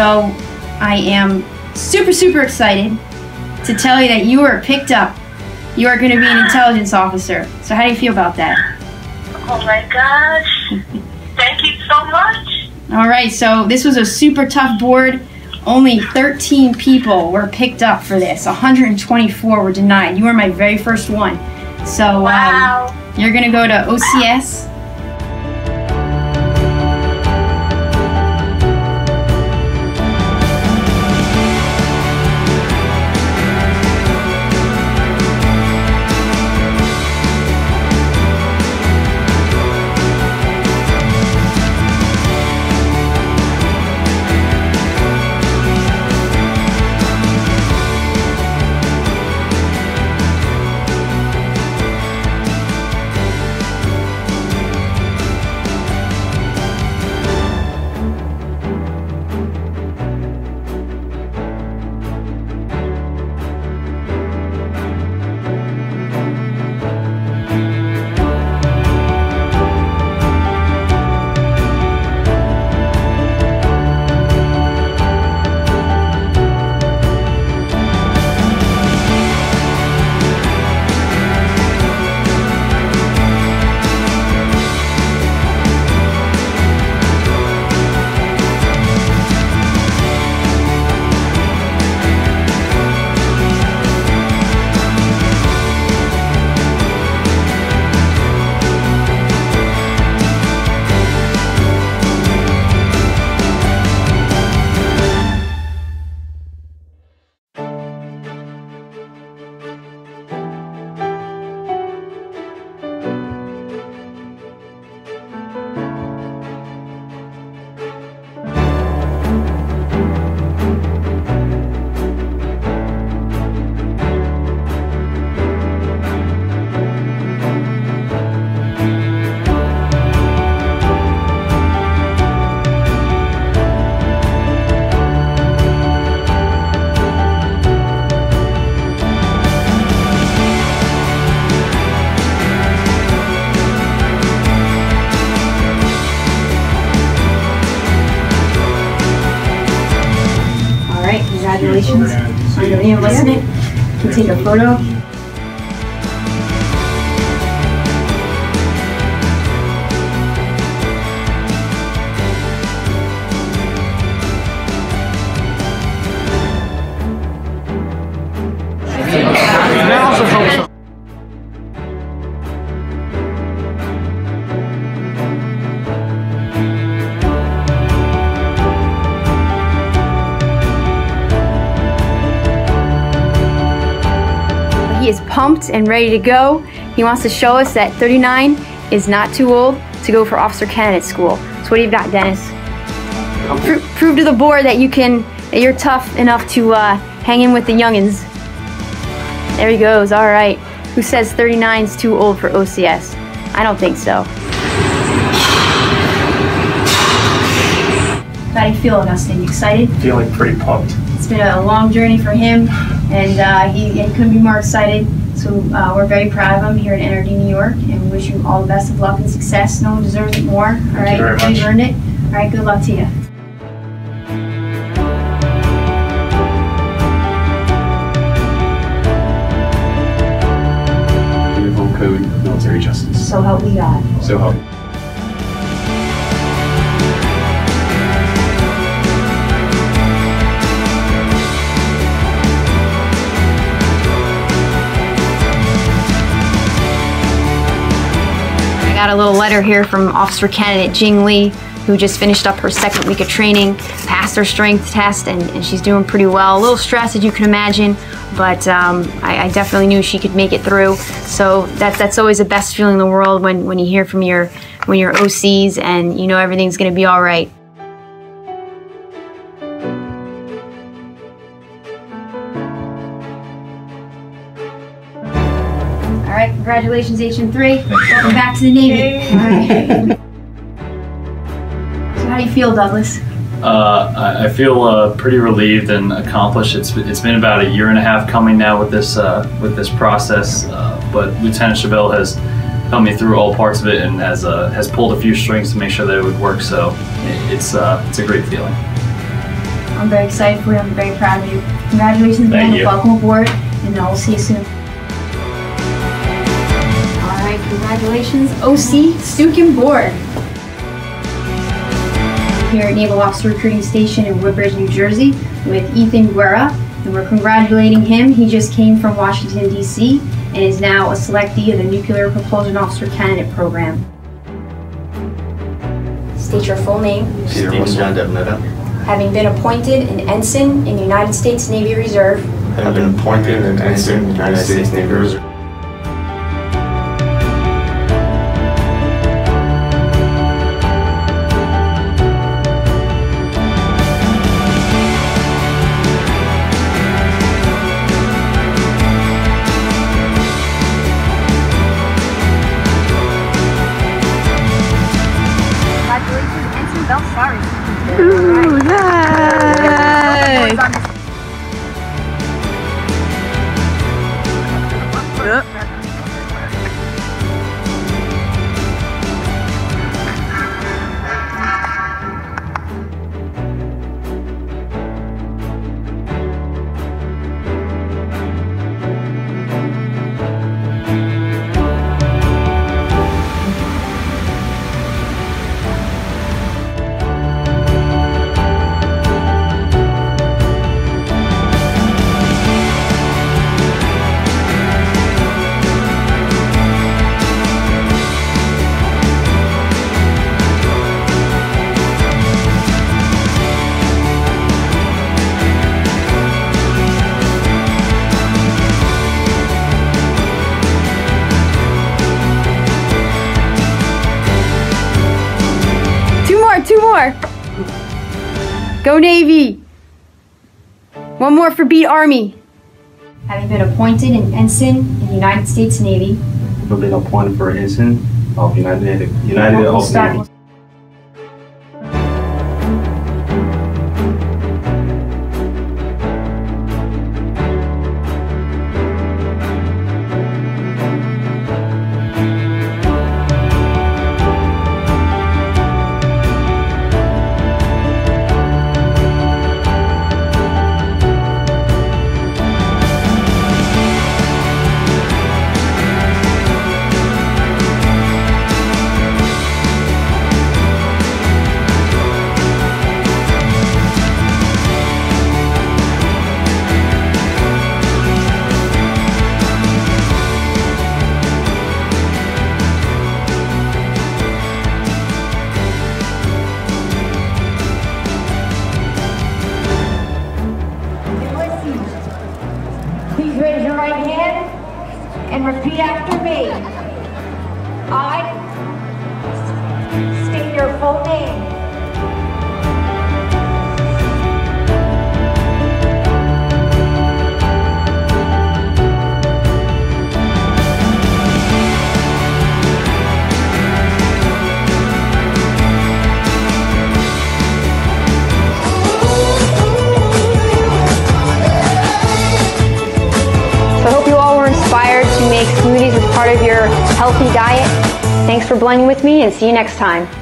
So I am super, super excited to tell you that you are picked up. You are going to be an intelligence officer. So how do you feel about that? Oh my gosh. Thank you so much. All right, so this was a super tough board. Only 13 people were picked up for this. 124 were denied. You were my very first one. So um, you're going to go to OCS. Your enlistment. You can take a photo. Pumped and ready to go. He wants to show us that 39 is not too old to go for officer candidate school. So what do you got, Dennis? Pro- prove to the board that you can, that you're tough enough to uh, hang in with the youngins. There he goes. All right. Who says 39 is too old for OCS? I don't think so. How do you feel, Augustine? You excited? Feeling pretty pumped. It's been a long journey for him, and uh, he, he couldn't be more excited. So uh, we're very proud of him here at NRD New York, and we wish you all the best of luck and success. No one deserves it more. All right, very much. you've earned it. All right, good luck to you. Uniform code, military justice. So help me God. So help. Got a little letter here from Officer Candidate Jing Lee, who just finished up her second week of training, passed her strength test, and, and she's doing pretty well. A little stressed, as you can imagine, but um, I, I definitely knew she could make it through. So that, that's always the best feeling in the world when, when you hear from your when your OCs and you know everything's going to be all right. Congratulations, HM3. Welcome back to the Navy. All right. so, how do you feel, Douglas? Uh, I, I feel uh, pretty relieved and accomplished. It's it's been about a year and a half coming now with this uh, with this process, uh, but Lieutenant Schibell has helped me through all parts of it and has uh, has pulled a few strings to make sure that it would work. So it, it's uh, it's a great feeling. I'm very excited for you. I'm very proud of you. Congratulations Thank again. you. Welcome aboard, and I'll see you soon. All right, congratulations, OC Stukin Board. Here at Naval Officer Recruiting Station in Woodbridge, New Jersey, with Ethan Guerra, and we're congratulating him. He just came from Washington, D.C., and is now a selectee of the Nuclear Propulsion Officer Candidate Program. State your full name, Peter John Devnetta. having been appointed an ensign in the United States Navy Reserve Have been appointed an ensign in the United States Navy Reserve. Ensign more. Go Navy. One more for Beat Army. Having been appointed an ensign in the United States Navy. I've been appointed for ensign of United United We'll of start- Navy. And repeat after me. I state your full name. Part of your healthy diet. Thanks for blending with me and see you next time.